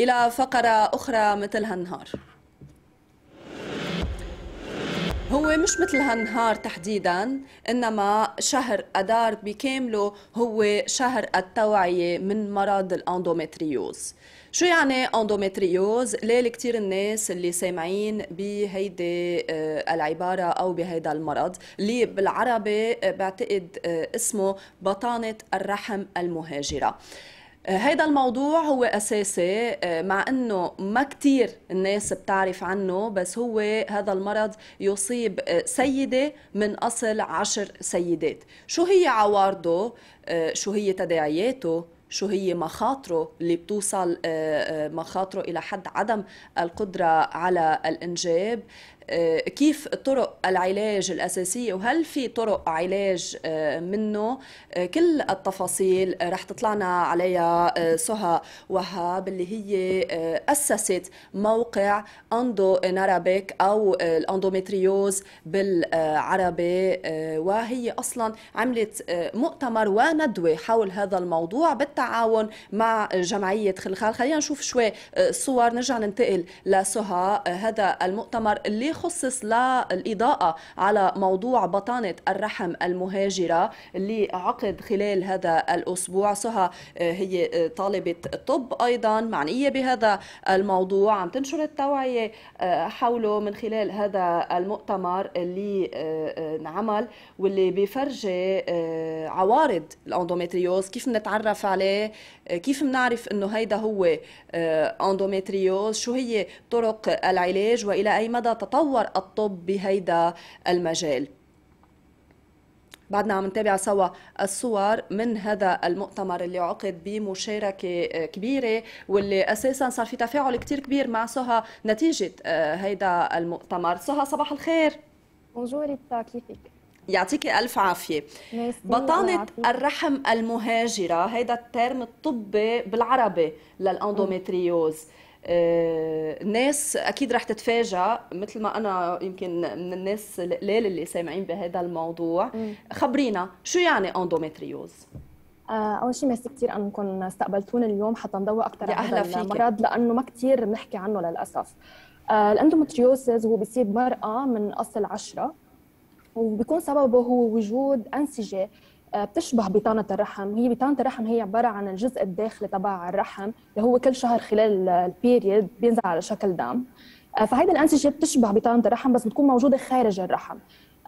إلى فقرة أخرى مثل هالنهار. هو مش مثل هالنهار تحديدا إنما شهر اذار بكامله هو شهر التوعية من مرض ال endométriose شو يعني endométriose ليه كثير الناس اللي سامعين بهيدي آه، العبارة أو بهيدا المرض اللي بالعربي بعتقد آه، اسمه بطانة الرحم المهاجرة. هيدا الموضوع هو أساسي مع أنه ما كتير الناس بتعرف عنه بس هو هذا المرض يصيب سيدة من أصل عشر سيدات شو هي عوارضه؟ شو هي تداعياته؟ شو هي مخاطره اللي بتوصل مخاطره إلى حد عدم القدرة على الإنجاب آه، كيف طرق العلاج الأساسية وهل في طرق علاج آه، منه؟ آه، كل التفاصيل رح تطلعنا عليها سهى وهاب اللي هي أسست موقع أندو نارابيك أو الأندومتريوز بالعربي وهي أصلا عملت مؤتمر وندوة حول هذا الموضوع بالتعاون مع جمعية خلخال. خلينا نشوف شوي صور نرجع ننتقل لسهى هذا المؤتمر اللي خصص للإضاءة على موضوع بطانة الرحم المهاجرة اللي عقد خلال هذا الأسبوع. سهى آه، هي آه، طالبة طب أيضا معنية بهذا الموضوع. عم تنشر التوعية آه، حوله من خلال هذا المؤتمر اللي انعمل واللي بيفرجي عوارض ال endométriose كيف نتعرف عليه؟ كيف بنعرف إنه هيدا هو endométriose شو هي طرق العلاج؟ وإلى أي مدى تطور تطور الطب بهيدا المجال. بعدنا عم نتابع سوا الصور من هذا المؤتمر اللي عقد بمشاركة كبيرة واللي أساسا صار في تفاعل كتير كبير مع سهى نتيجة آه، هيدا المؤتمر. سهى صباح الخير. bonjour كيفك؟ يعطيك ألف عافية. بطانة الرحم المهاجرة هيدا ال term الطبي بالعربي لل endométriose الناس آه، أكيد رح تتفاجأ مثل ما أنا يمكن من الناس القليل اللي سامعين بهذا الموضوع. خبرينا شو يعني endométriose آه، أول شيء ميرسي كثير انكم استقبلتوني اليوم حتى نضوي أكثر على هذا المرض لأنه ما كثير بنحكي عنه للأسف. آه، ال endometriosis هو بيصيب مرأة من أصل عشرة وبيكون سببه هو وجود أنسجة آه، بتشبه بطانة الرحم. هي بطانة الرحم هي عبارة عن الجزء الداخلي تبع الرحم اللي هو كل شهر خلال ال period بينزل على شكل دم. آه، فهيدي الأنسجة بتشبه بطانة الرحم بس بتكون موجودة خارج الرحم.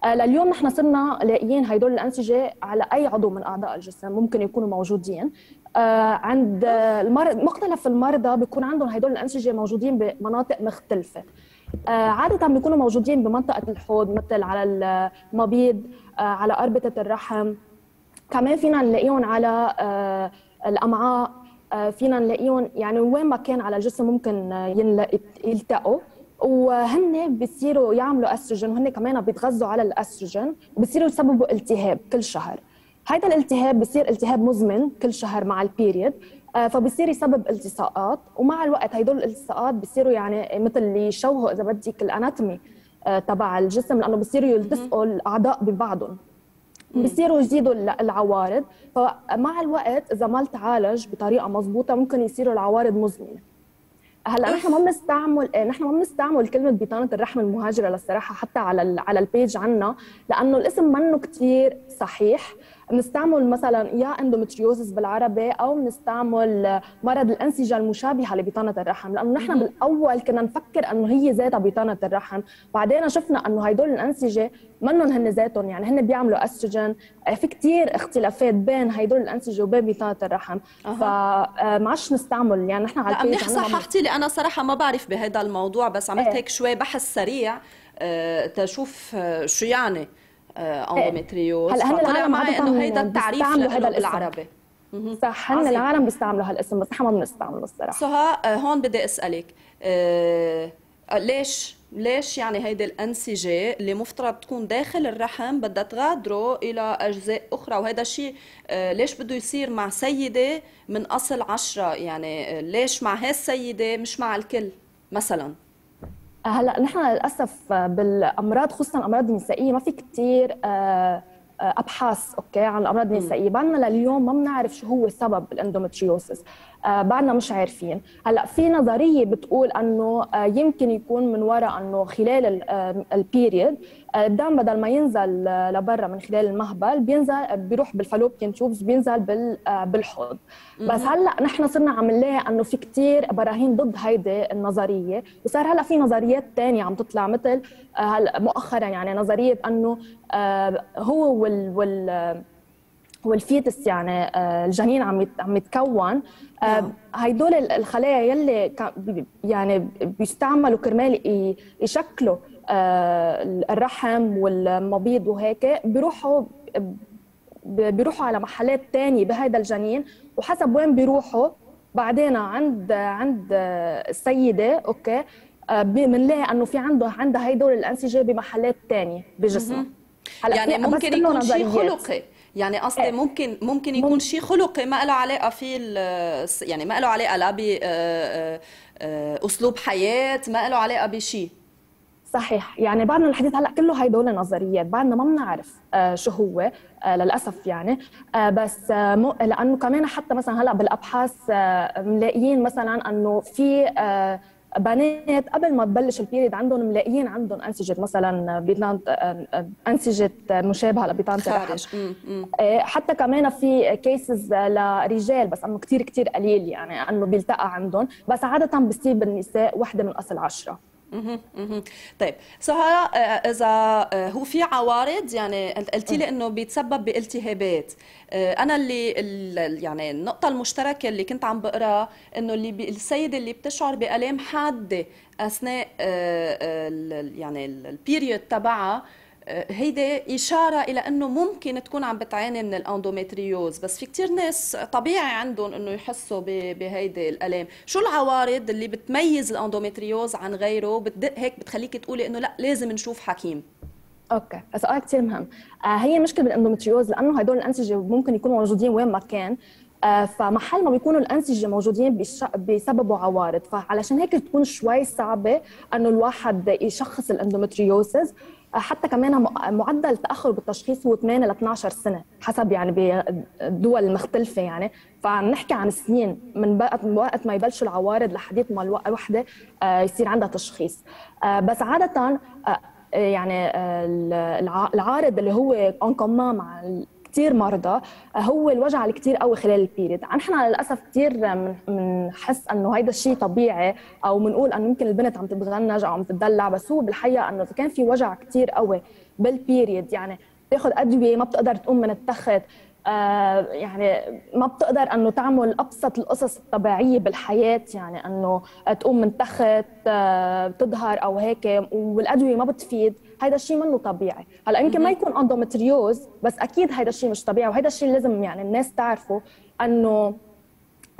آه، لليوم نحن صرنا لاقيين هدول الأنسجة على أي عضو من أعضاء الجسم ممكن يكونوا موجودين. عند المرض مختلف المرضى بيكون عندهم هدول الأنسجة موجودين بمناطق مختلفة. عادة بيكونوا موجودين بمنطقة الحوض مثل على المبيض على أربطة الرحم. كمان فينا نلاقيهم على آه، الأمعاء آه، فينا نلاقيهم يعني وين ما كان على الجسم ممكن يلتقوا. وهن بيصيروا يعملوا أستروجين وهن كمان بيتغذوا على الأستروجين وبصيروا يسببوا التهاب كل شهر. هذا الالتهاب بصير التهاب مزمن كل شهر مع البيريد آه، فبصير يسبب التصاقات. ومع الوقت هدول الالتصاقات بصيروا يعني مثل اللي يشوهوا إذا بدك الأناتومي تبع الجسم لأنه بصيروا يلتصقوا الأعضاء ببعضهم. بصيروا يزيدوا العوارض. فمع الوقت إذا ما تعالج بطريقة مضبوطه ممكن يصيروا العوارض مزمنة. هلأ نحن ما بنستعمل إيه، نحن ما بنستعمل كلمة بطانة الرحم المهاجرة للصراحة حتى على على ال page عنا لأنه الاسم منه كثير صحيح. بنستعمل مثلا يا endometriosis بالعربي أو بنستعمل مرض الأنسجة المشابهة لبطانة الرحم لأنه نحن بالأول كنا نفكر إنه هي ذاتها بطانة الرحم بعدين شفنا إنه هدول الأنسجة منهم هن ذاتهم يعني هن بيعملوا استروجين في كثير اختلافات بين هدول الأنسجة وبين بطانة الرحم أه. فما عادش نستعمل يعني نحن على البيت صححتي لي أنا صراحة ما بعرف بهذا الموضوع بس عملت إيه. هيك شوي بحث سريع أه تشوف شو يعني اندومتريوز هلا هن العالم معي إنه هيدا التعريف هذا بالعربي. صح هن العالم بيستعملوا هالاسم بس نحن ما بنستعمله الصراحة. سهى آه، هون بدي أسألك آه ليش ليش يعني هيدي الأنسجة اللي مفترض تكون داخل الرحم بدها تغادره إلى أجزاء أخرى؟ وهذا الشيء آه، ليش بده يصير مع سيدة من أصل عشرة؟ يعني آه، ليش مع هالسيدة مش مع الكل مثلا؟ هلا نحن للأسف بالأمراض خصوصا الأمراض النسائية ما في كثير آه، آه، أبحاث okay عن الأمراض النسائية. بعدنا لليوم ما بنعرف شو هو سبب ال endometriosis آه بعدنا مش عارفين. هلأ في نظرية بتقول أنه آه يمكن يكون من وراء أنه خلال ال period آه، الدم بدل ما ينزل آه، لبرا من خلال المهبل بينزل بيروح بال fallopian tubes بينزل آه، بالحوض. بس هلأ نحن صرنا عم نلاقي أنه في كثير براهين ضد هيدي النظرية. وصار هلأ في نظريات ثانية عم تطلع مثل هلأ مؤخرا يعني نظرية أنه هو وال وال وال fetus يعني الجنين عم عم يتكون. نعم. هدول الخلايا يلي يعني بيستعملوا كرمال يشكلوا آه، الرحم والمبيض وهيك بيروحوا بيروحوا على محلات تانية بهذا الجنين وحسب وين بيروحوا بعدين عند عند السيدة أوكي بنلاقي إنه في عنده عندها هدول الأنسجة بمحلات تانية بجسمها هلأ يعني ممكن يكون شيء خلقي. يعني قصدي إيه. ممكن ممكن يكون شيء خلقي ما له علاقة في يعني ما له علاقة لا باسلوب آه، حياة ما له علاقة بشيء صحيح. يعني بعدنا الحديث هلأ كله هدول نظريات بعدنا ما بنعرف آه شو هو آه للأسف يعني. آه بس آه لأنه كمان حتى مثلا هلأ بالأبحاث آه ملاقيين مثلا إنه في آه بنات قبل ما تبلش البيريد عندهم ملاقيين عندهم أنسجة مثلا بيطانه آه، أنسجة مشابهة لبيطانه الرحم آه، حتى كمان في cases لرجال بس انه كثير كثير قليل يعني أنه بيلتقى عندهم. بس عادة بيصيب النساء وحده من أصل عشرة. طيب سهى آه، إذا آه، هو في عوارض يعني قلتي لي إنه بيتسبب بالتهابات. آه، أنا اللي يعني النقطة المشتركة اللي كنت عم بقرأ إنه اللي السيدة اللي بتشعر بألام حادة أثناء يعني ال period تبعها هيدي إشارة إلى أنه ممكن تكون عم بتعاني من ال endometriose بس في كتير ناس طبيعي عندهم أنه يحسوا بهيدي الألام. شو العوارض اللي بتميز ال endometriose عن غيره؟ بتدق هيك بتخليك تقولي أنه لا لازم نشوف حكيم. okay سؤال كثير مهم. آه هي مشكلة بال endometriose لأنه هدول الانسجه ممكن يكونوا موجودين وين ما كان. آه فمحل ما بيكونوا الانسجه موجودين بسببوا عوارض. فعلشان هيك تكون شوي صعبة إنه الواحد يشخص ال endometriosis حتى كمان معدل التاخر بالتشخيص هو 8 ل 12 سنة حسب يعني بالدول المختلفه يعني. فعم نحكي عن سنين من وقت ما يبلشوا العوارض لحديت ما الوحدة آه، يصير عندها تشخيص. آه، بس عادة آه، يعني العارض اللي هو اون مع كثير مرضى هو الوجع اللي كثير قوي خلال ال period. نحن للأسف كثير بنحس إنه هيدا الشيء طبيعي أو بنقول إنه يمكن البنت عم تتغنج أو عم تدلع بس هو بالحقيقة إنه إذا كان في وجع كثير قوي بالبيريد يعني تاخذ أدوية ما بتقدر تقوم من التخت آه يعني ما بتقدر إنه تعمل أبسط القصص الطبيعية بالحياة يعني إنه تقوم من تخت آه تظهر أو هيك والأدوية ما بتفيد. هذا الشيء منه طبيعي. هلا يمكن ما يكون اندومتريوز بس أكيد هذا الشيء مش طبيعي وهذا الشيء لازم يعني الناس تعرفه إنه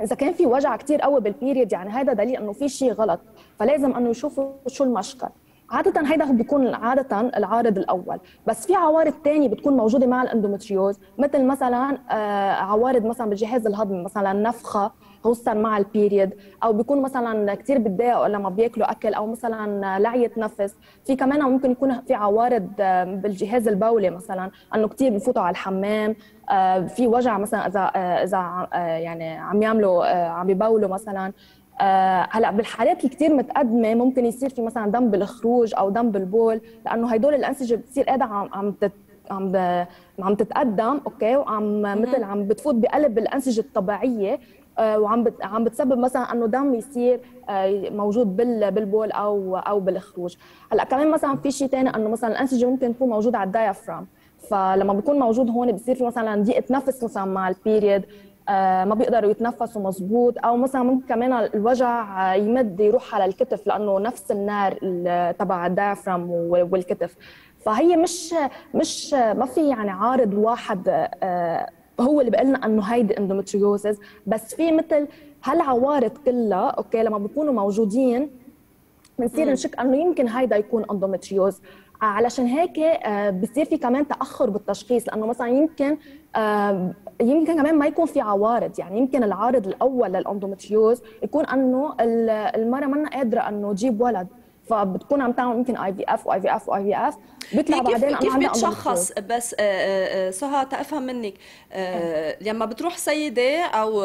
إذا كان في وجع كثير قوي بال period يعني هذا دليل إنه في شيء غلط فلازم إنه يشوفوا شو المشكل. عادة هيدا بيكون عادة العارض الأول، بس في عوارض ثانية بتكون موجودة مع ال endometriose، مثل مثلا آه، عوارض مثلا بالجهاز الهضمي مثلا نفخة خصوصا مع ال period أو بيكونوا مثلا كثير بتضايقوا لما بياكلوا أكل أو مثلا لعيان نفس في كمان ممكن يكون في عوارض آه، بالجهاز البولي مثلا إنه كثير بفوتوا على الحمام. آه، في وجع مثلا إذا آه، إذا يعني عم يعملوا عم ببولوا مثلا. هلأ بالحالات الكثير متقدمة ممكن يصير في مثلا دم بالخروج أو دم بالبول لأنه هدول الأنسجة بتصير قاعدة عم عم عم عم تتقدم okay وعم مثل عم بتفوت بقلب الأنسجة الطبيعية. آه، وعم عم بتسبب مثلا إنه دم يصير آه، موجود بالبول أو أو بالخروج. هلأ كمان مثلا في شيء ثاني إنه مثلا الانسجه ممكن تكون موجوده على ال diaphragm. فلما بيكون موجود هون بصير في مثلا ضيقه نفس مثلا مع ال period آه ما بيقدروا يتنفسوا مزبوط أو مثلا ممكن كمان الوجع يمد يروح على الكتف لأنه نفس ال nerve تبع ال diaphragm والكتف. فهي مش مش ما في يعني عارض واحد آه هو اللي بيقول لنا إنه هيدي endometriosis بس في مثل هالعوارض كلها okay لما بيكونوا موجودين بنصير نشك إنه يمكن هيدا يكون endometriose علشان هيك آه، بصير في كمان تأخر بالتشخيص لأنه مثلا يمكن آه، يمكن كمان ما يكون في عوارض. يعني يمكن العارض الأول لل endometriose يكون إنه المرأة منا قادرة إنه تجيب ولد. فبتكون عم تعمل يمكن اي في اف واي في اف واي في اف بيطلع بعدين كيف بتشخص؟ بس سهى تفهم منك. لما بتروح سيدة أو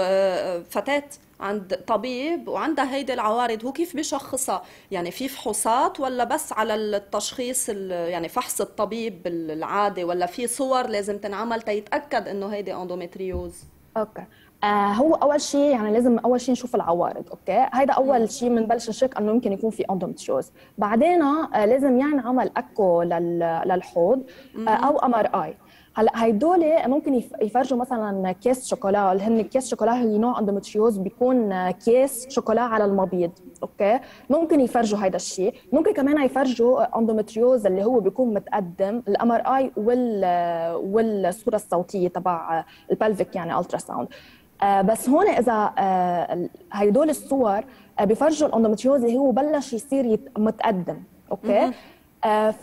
فتاة عند طبيب وعندها هيدي العوارض هو كيف بشخصها يعني في فحوصات ولا بس على التشخيص يعني فحص الطبيب العادي ولا في صور لازم تنعمل تيتأكد إنه هيدي endometriose okay. آه هو أول شيء يعني لازم أول شيء نشوف العوارض okay؟ هيدا أول شيء بنبلش نشك إنه يمكن يكون في endometriose بعدين آه لازم يعني نعمل أكو للحوض آه أو MRI هلأ هيدول ممكن يفرجوا مثلا كيس شوكولا اللي هن كيس شوكولا هي نوع endometriose بيكون كيس شوكولا على المبيض okay؟ ممكن يفرجوا هذا الشيء. ممكن كمان يفرجوا endometriose اللي هو بيكون متقدم ال MRI وال والصورة الصوتية تبع ال pelvic يعني ultrasound آه، بس هون إذا آه، هدول الصور آه، بفرجوا ال endometriose اللي هو بلش يصير متقدم okay؟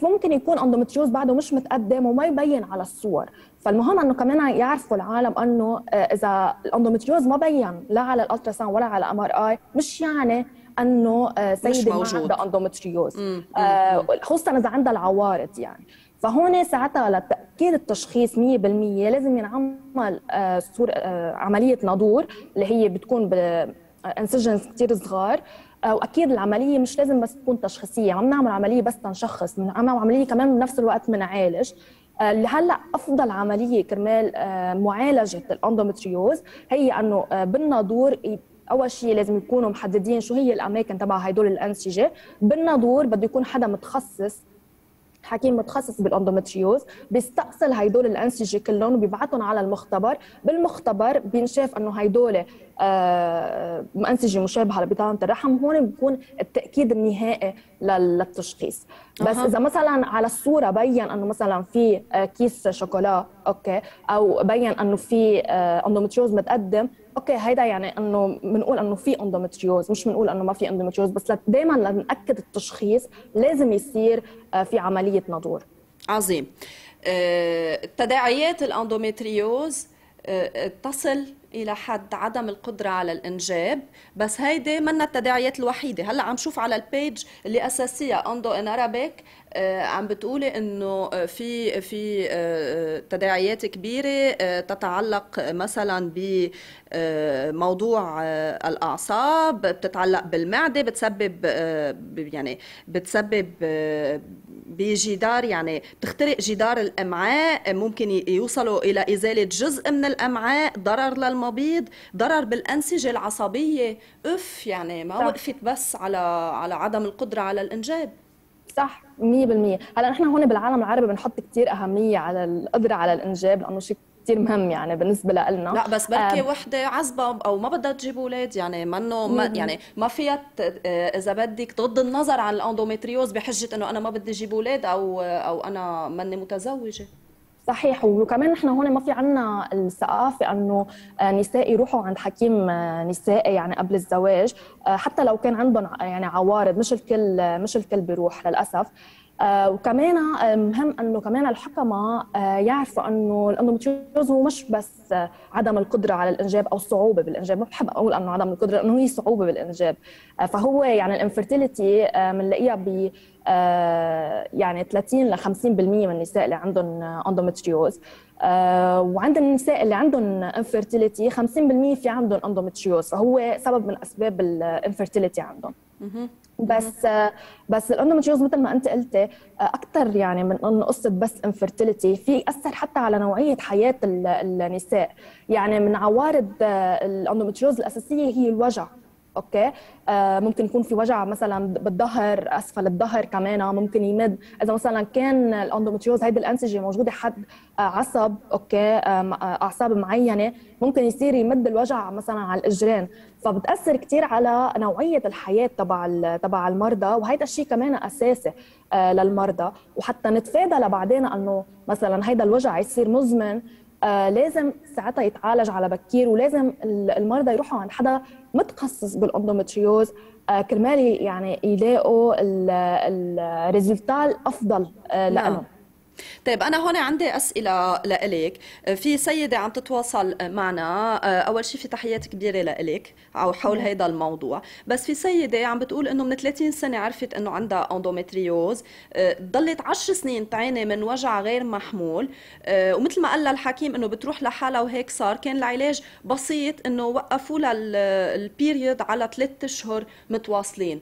ممكن يكون endometriose بعده مش متقدم وما يبين على الصور. فالمهم إنه كمان يعرفوا العالم إنه إذا ال endometriose ما بين لا على ال ultra ولا على MRI مش يعني إنه سيدة ما عندها endometriose. خصوصا إذا عندها العوارض يعني. فهون ساعتها لتاكيد التشخيص 100% لازم ينعمل آه، آه، عملية ناضور اللي هي بتكون ب incisions كثير صغار. آه، وأكيد العملية مش لازم بس تكون تشخيصية عم نعمل عملية بس تنشخص عم نعمل عملية كمان بنفس الوقت بنعالج اللي هلأ أفضل عملية كرمال معالجة ال endometriose هي إنه بالناضور أول شيء لازم يكونوا محددين شو هي الأماكن تبع هدول الأنسجة. بالناضور بده يكون حدا متخصص حكيم متخصص بال endometriose بيستأصل هيدول الانسجه كلهم وبيبعتهم على المختبر. بالمختبر بينشاف إنه هيدول آه أنسجة مشابهة لبطانة الرحم. هون بيكون التأكيد النهائي للتشخيص. بس أه. إذا مثلا على الصورة بين إنه مثلا في آه، كيس شوكولا okay أو بين إنه في آه endometriose متقدم okay هيدا يعني إنه بنقول إنه في endometriose مش بنقول إنه ما في endometriose بس دائما لنأكد التشخيص لازم يصير آه، في عملية ناضور عظيم. آه، تداعيات ال endometriose آه، تصل إلى حد عدم القدرة على الإنجاب بس هيدي منا التداعيات الوحيدة. هلأ عم شوف على ال page اللي أسستيها Endo in Arabic عم بتقولي إنه آه، في في آه، تداعيات كبيرة تتعلق مثلا بموضوع الأعصاب بتتعلق بالمعدة بتسبب يعني بتسبب بجدار يعني بتخترق جدار الأمعاء ممكن يوصلوا إلى إزالة جزء من الأمعاء ضرر للمبيض ضرر بالأنسجة العصبية. أف يعني ما وقفت بس على على عدم القدرة على الإنجاب. صح 100% هلا نحن هون بالعالم العربي بنحط كثير أهمية على القدرة على الإنجاب لأنه شيء كثير مهم يعني بالنسبة لنا لا بس بركي آه وحدة عزبة أو ما بدها تجيب أولاد يعني منه ما يعني ما فيها آه، إذا بدك تغض النظر عن الاندومتريوز بحجة إنه أنا ما بدي أجيب أولاد أو أو أنا ماني متزوجة. صحيح. وكمان نحن هون ما في عنا الثقافة أنه آه، نساء يروحوا عند حكيم آه، نسائي يعني قبل الزواج آه، حتى لو كان عندهم يعني عوارض مش الكل مش الكل بيروح للأسف. آه وكمان مهم إنه كمان الحكماء آه يعرفوا إنه ال endométriose هو مش بس آه عدم القدرة على الإنجاب أو الصعوبه بالإنجاب. ما بحب أقول إنه عدم القدرة إنه هي صعوبة بالإنجاب. آه فهو يعني ال infertility بنلاقيها ب آه، يعني 30 ل 50% من النساء اللي عندهم endométriose. آه وعند النساء اللي عندهم infertility 50% في عندهم endométriose. فهو سبب من أسباب ال infertility عندهم. بس بس ال endométriose مثل ما أنت قلتي أكثر يعني من إنه قصه بس infertility في اثر حتى على نوعية حياة النساء. يعني من عوارض ال endométriose الأساسية هي الوجع. okay؟ آه ممكن يكون في وجع مثلا بالظهر أسفل الظهر كمان ممكن يمد. إذا مثلا كان ال endométriose هيدي الأنسجة موجودة حد آه عصب okay؟ آه أعصاب معينة ممكن يصير يمد الوجع مثلا على الإجرين. فبتأثر كثير على نوعية الحياة تبع تبع المرضى وهيدا الشيء كمان أساسي آه للمرضى. وحتى نتفادى لبعدين إنه مثلا هيدا الوجع يصير مزمن آه لازم ساعتها يتعالج على بكير ولازم المرضى يروحوا عند حدا متخصص بال endométriose آه كرمال يعني يلاقوا ال résultat الافضل آه نعم. لهم طيب أنا هون عندي أسئلة لإلك في سيدة عم تتواصل معنا. أول شيء في تحيات كبيرة لإلك أو حول هذا الموضوع. بس في سيدة عم بتقول إنه من 30 سنة عرفت إنه عندها endométriose ضلت 10 سنين تعاني من وجع غير محمول. ومثل ما قال لها الحكيم إنه بتروح لحالها وهيك صار كان العلاج بسيط إنه وقفوا لها ال period على ثلاث أشهر متواصلين. آه،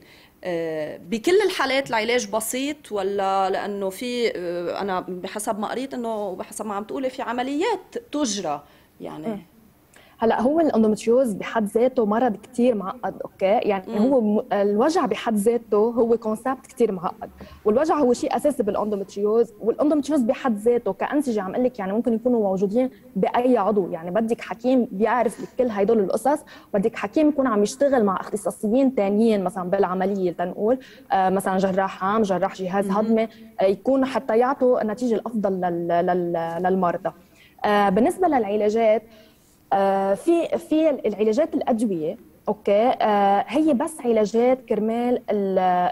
بكل الحالات العلاج بسيط ولا لأنه في آه، أنا بحسب ما قريت إنه بحسب ما عم تقولي في عمليات تجرى يعني هلا هو ال endométriose بحد ذاته مرض كثير معقد okay يعني مم. هو. الوجع بحد ذاته هو concept كثير معقد والوجع هو شيء أساسي بال endométriose وال endométriose بحد ذاته كأنسجة عم أقول لك يعني ممكن يكونوا موجودين بأي عضو يعني بدك حكيم بيعرف بكل هدول القصص بدك حكيم يكون عم يشتغل مع اختصاصيين ثانيين مثلا بالعملية تنقول آه مثلا جراح عام جراح جهاز هضمي آه يكون حتى يعطوا النتيجة الأفضل لل... لل... للمرضى آه بالنسبة للعلاجات في في العلاجات الأدوية okay؟ آه هي بس علاجات كرمال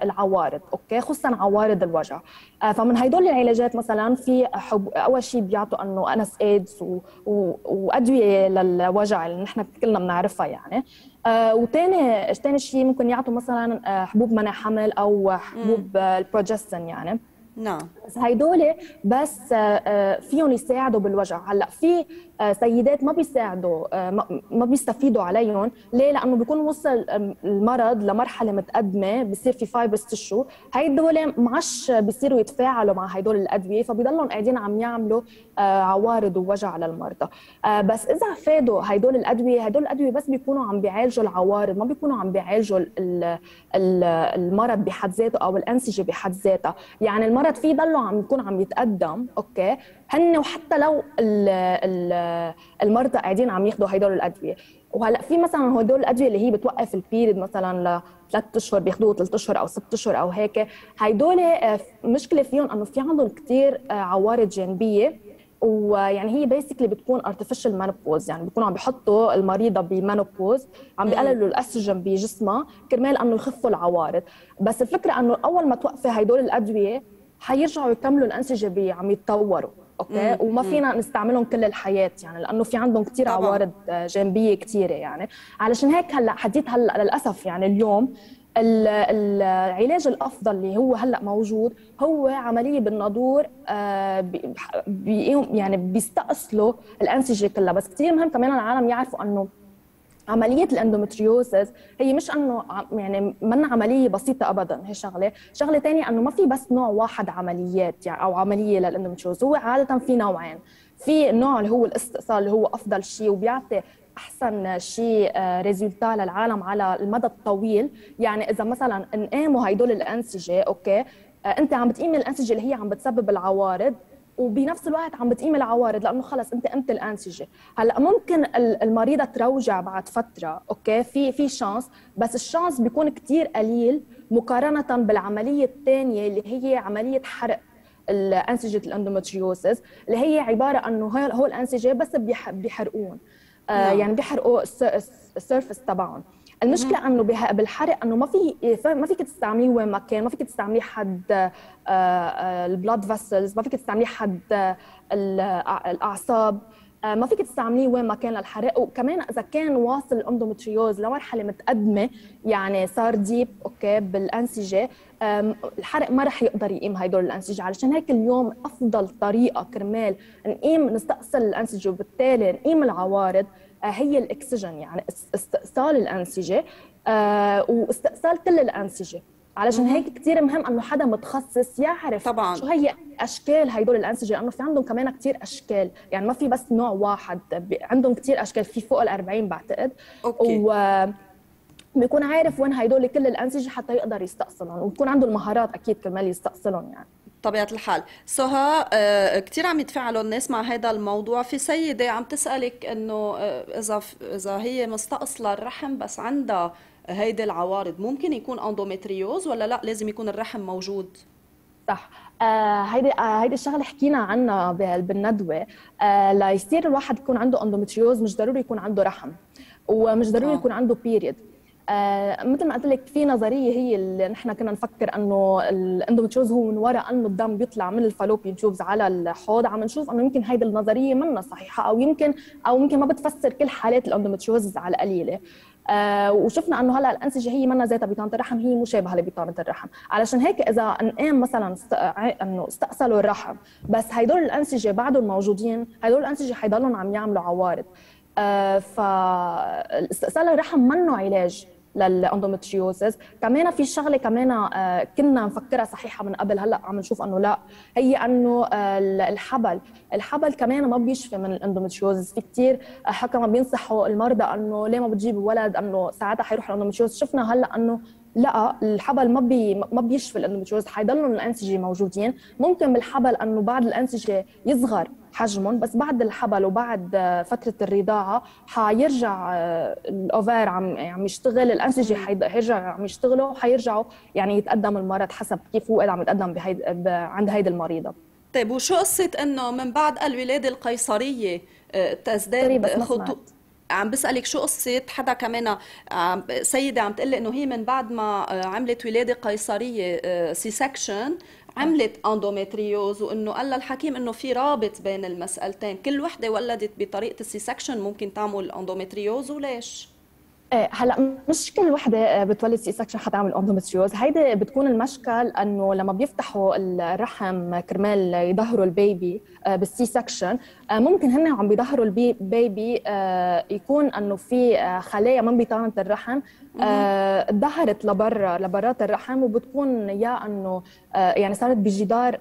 العوارض أوكي؟ خصوصا عوارض الوجع. آه فمن هدول العلاجات مثلا في حب أول شيء بيعطوا إنه NSAIDs و... و... وأدوية للوجع اللي نحن كلنا بنعرفها يعني. آه وثاني ثاني شيء ممكن يعطوا مثلا آه، حبوب منع حمل أو حبوب البروجستين يعني. نعم. بس هيدول بس آه، آه، فيهم يساعدوا بالوجع. هلأ في آه، سيدات ما بيساعدوا ما بيستفيدوا عليهم. ليه؟ لأنه بيكون وصل المرض لمرحلة متقدمة بصير في fibrous tissue هيدول معش بيصيروا يتفاعلوا مع هدول الأدوية فبيضلهم قاعدين عم يعملوا عوارض ووجع للمرضى. بس إذا فادوا هدول الأدوية هدول الأدوية بس بيكونوا عم بيعالجوا العوارض ما بيكونوا عم بيعالجوا المرض بحد ذاته أو الانسجه بحد ذاتها يعني المرض فيه يضلوا عم يكون عم يتقدم أوكي؟ هن وحتى لو المرضى قاعدين عم ياخذوا هدول الأدوية. وهلأ في مثلا هدول الأدوية اللي هي بتوقف البيريد مثلا لثلاث أشهر بياخذوه ثلاث أشهر أو ست أشهر أو هيك. هدول آه، مشكلة فيهم إنه في عندهم كثير آه، عوارض جانبية. ويعني هي basically بتكون artificial menopause يعني بيكونوا عم بيحطوا المريضة ب menopause عم بيقللوا الاستروجين بجسمها كرمال إنه يخفوا العوارض. بس الفكرة إنه أول ما توقفي هدول الأدوية حيرجعوا يكملوا الأنسجة عم يتطوروا. okay؟ وما فينا نستعملهم كل الحياة يعني لأنه في عندهم كثير عوارض جانبية كثيره يعني. علشان هيك هلأ حديت هلأ للأسف يعني اليوم العلاج الأفضل اللي هو هلأ موجود هو عملية بالناضور آه، يعني بيستأصلوا الانسجه كلها. بس كثير مهم كمان العالم يعرفوا إنه عملية ال endometriosis هي مش إنه يعني من عملية بسيطة ابدا هي شغلة. شغلة ثانية إنه ما في بس نوع واحد عمليات يعني أو عملية لل endométriose هو عادة في نوعين. في نوع اللي هو الاستئصال اللي هو أفضل شيء وبيعطي أحسن شيء résultat آه، للعالم على المدى الطويل. يعني إذا مثلا انقاموا هدول الأنسجة okay آه، أنت عم بتقيم الأنسجة اللي هي عم بتسبب العوارض وبنفس الوقت عم بتقيم العوارض لأنه خلص أنت قمت الأنسجة. هلأ ممكن المريضه ترجع بعد فترة okay؟ في في chance بس ال chance بيكون كثير قليل مقارنة بالعملية الثانية اللي هي عملية حرق الأنسجة ال endometriosis اللي هي عبارة إنه هول الأنسجة بس بيحرقون. آه نعم. يعني بيحرقوا ال surface تبعهم. المشكلة إنه بالحرق إنه ما في ما فيك تستعمليه وين ما كان ما فيك تستعمليه حد آه، آه، ال blood vessels ما فيك تستعمليه حد آه، الأعصاب ما فيك تستعمليه وين ما كان للحرق. وكمان إذا كان واصل ال endométriose لمرحله متقدمة يعني صار deep okay بالأنسجة الحرق ما رح يقدر يقيم هدول الأنسجة. علشان هيك اليوم أفضل طريقة كرمال نقيم نستأصل الأنسجة وبالتالي نقيم العوارض هي الأكسجين يعني استئصال الأنسجة آه، واستئصال كل الأنسجة. علشان هيك كثير مهم إنه حدا متخصص يعرف طبعا. شو هي أشكال هدول الأنسجة لأنه في عندهم كمان كثير أشكال. يعني ما في بس نوع واحد عندهم كثير أشكال. في فوق ال 40 بعتقد. أوكي. و بيكون عارف وين هدول كل الأنسجة حتى يقدر يستأصلهم ويكون عنده المهارات أكيد كمان يستأصلهم يعني. طبيعة الحال. سهى آه، كثير عم يتفاعلوا الناس مع هذا الموضوع. في سيدة عم تسألك إنه آه، إذا إذا هي مستأصلة الرحم بس عندها هيدي العوارض ممكن يكون endométriose ولا لا؟ لازم يكون الرحم موجود. صح. آه هيدي آه هيدي الشغلة حكينا عنها بالندوة. آه ليصير الواحد يكون عنده endométriose مش ضروري يكون عنده رحم ومش ضروري آه. يكون عنده period آه مثل ما قلت لك في نظرية هي اللي نحن كنا نفكر إنه ال endometriosis هو من وراء إنه الدم بيطلع من ال fallopian tubes على الحوض. عم نشوف إنه يمكن هيدي النظرية منا صحيحة أو يمكن أو يمكن ما بتفسر كل حالات ال endometriosis على القليلة. آه وشفنا إنه هلأ الأنسجة هي منا ذاتها بطانة الرحم هي مشابهه لبطانة الرحم. علشان هيك إذا انقام مثلا است... إنه استأصلوا الرحم بس هدول الأنسجة بعدهم موجودين هدول الأنسجة حيضلهم عم يعملوا عوارض. آه فاستئصال الرحم منه علاج لل endometriosis كمان في شغلة كمان آه، كنا نفكرها صحيحة من قبل. هلأ عم نشوف إنه لأ هي إنه آه، الحبل. الحبل كمان ما بيشفي من ال endometriosis في كثير حكما بينصحوا المرضى إنه ليه ما بتجيبوا ولد إنه ساعتها حيروح ال endometriosis شفنا هلأ إنه لا الحبل ما بي ما بيشفي ال endometriosis حيضلوا الأنسجة موجودين. ممكن بالحبل إنه بعد الأنسجة يصغر حجمهم بس بعد الحبل وبعد فترة الرضاعة حيرجع آه، ال ovaire عم عم يشتغل الأنسجة حيرجع عم يشتغلوا حيرجعوا يعني يتقدم المرض حسب كيف هو عم يتقدم بهيد عند هيدي المريضة. طيب وشو قصة إنه من بعد الولادة القيصرية آه، تزداد خطوط عم بسألك شو قصة حدا كمان سيدة عم تقلي إنه هي من بعد ما آه، عملت ولادة قيصرية C-section عملت endometriosis وإنه قال الحكيم إنه في رابط بين المسألتين. كل وحدة ولدت بطريقة ال C-section ممكن تعمل endometriosis وليش؟ هلا مش كل وحدة آه، بتولد C-section حتعمل endometriosis هيدي بتكون المشكل إنه لما بيفتحوا الرحم كرمال يظهروا ال baby آه، بال C-section آه، ممكن هن عم بيظهروا ال baby يكون إنه في خلايا من بطانه الرحم ظهرت لبرا لبرات الرحم وبتكون يا إنه يعني صارت بجدار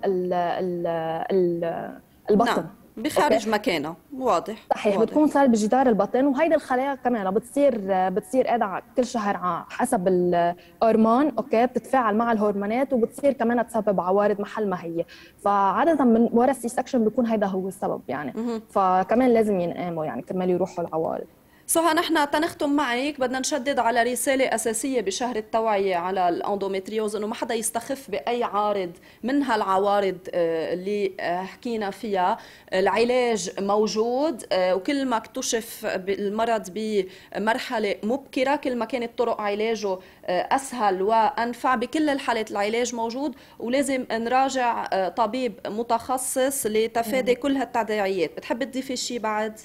البطن نعم. بخارج okay. مكانها واضح صحيح واضح. بتكون صار بجدار البطن وهيدي الخلايا كمان بتصير بتصير قاعدة كل شهر حسب الهرمون okay؟ بتتفاعل مع الهرمونات وبتصير كمان تسبب عوارض محل ما هي. فعادة من ورا ال C-section بيكون هيدا هو السبب يعني. فكمان لازم ينقاموا يعني كرمال يروحوا العوارض. سهى نحن تنختم معك. بدنا نشدد على رسالة أساسية بشهر التوعية على ال endometriosis إنه ما حدا يستخف بأي عارض من هالعوارض آه، اللي آه، حكينا فيها. العلاج موجود آه، وكل ما اكتشف المرض بمرحلة مبكرة كل ما كانت طرق علاجه أسهل وأنفع بكل الحالات العلاج موجود. ولازم نراجع طبيب متخصص لتفادي كل هالتداعيات. بتحب تضيفي شيء بعد؟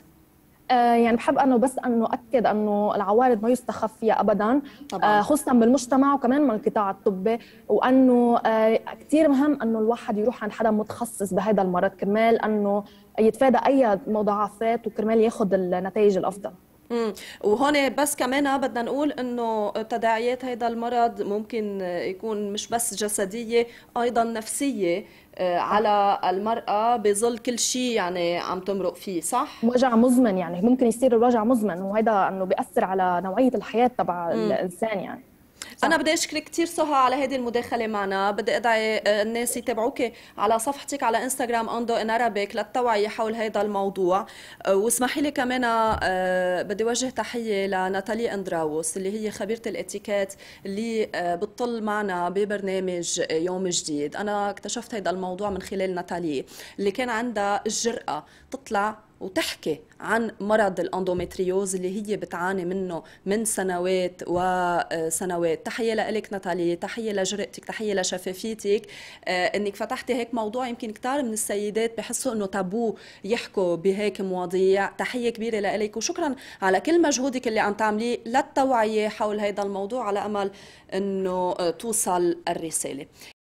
آه، يعني بحب أنه بس أنه أكد أنه العوارض ما يستخف فيها ابدا طبعا. آه، خصوصا بالمجتمع وكمان من القطاع الطبي وأنه آه، كثير مهم أنه الواحد يروح عند حدا متخصص بهذا المرض كرمال أنه يتفادى أي مضاعفات وكرمال ياخذ النتائج الأفضل امم وهون بس كمان بدنا نقول إنه تداعيات هذا المرض ممكن يكون مش بس جسدية أيضا نفسية آه، على المرأة بظل كل شيء يعني عم تمرق فيه صح؟ وجع مزمن يعني ممكن يصير الوجع مزمن وهذا إنه بيأثر على نوعية الحياة تبع الإنسان يعني. صح. أنا بدي أشكرك كثير سهى على هذه المداخلة معنا. بدي ادعي آه، الناس يتابعوك على صفحتك على انستغرام Endo in Arabic للتوعية حول هذا الموضوع. آه، واسمحي لي كمان آه، بدي وجه تحية لناتالي أندراوس اللي هي خبيرة الإتيكيت اللي بتطل معنا ببرنامج يوم جديد. أنا اكتشفت هذا الموضوع من خلال ناتالي اللي كان عندها الجرأه تطلع وتحكي عن مرض ال endometriosis اللي هي بتعاني منه من سنوات وسنوات تحية لك ناتالي تحية لجرأتك تحية لشفافيتك. آه، إنك فتحتي هيك موضوع يمكن كثار من السيدات بحسوا إنه تابو يحكوا بهيك مواضيع. تحية كبيرة لك وشكرا على كل مجهودك اللي عم تعمليه للتوعيه حول هذا الموضوع على أمل إنه توصل الرسالة.